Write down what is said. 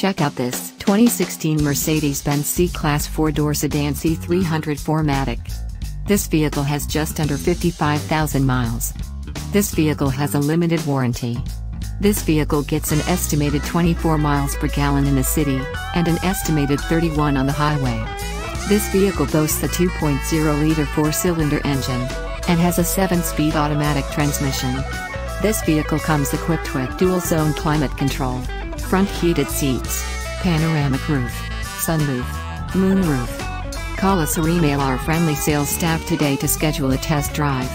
Check out this 2016 Mercedes-Benz C-Class 4-door sedan C300 4MATIC. This vehicle has just under 55,000 miles. This vehicle has a limited warranty. This vehicle gets an estimated 24 miles per gallon in the city, and an estimated 31 on the highway. This vehicle boasts a 2.0-liter four-cylinder engine, and has a 7-speed automatic transmission. This vehicle comes equipped with dual-zone climate control, front heated seats, panoramic roof, sunroof, moonroof. Call us or email our friendly sales staff today to schedule a test drive.